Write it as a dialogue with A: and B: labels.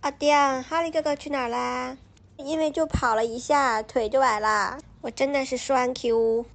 A: 阿丁，哈利哥哥去哪儿啦？因为就跑了一下，腿就崴啦。我真的是栓 Q。